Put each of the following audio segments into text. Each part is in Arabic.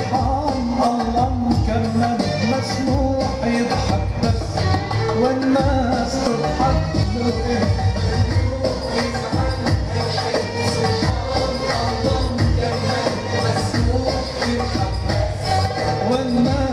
الله الله مكمل مسموح يضحك بس والناس تضحك والناس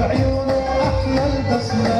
بعيونه أحلى البسمة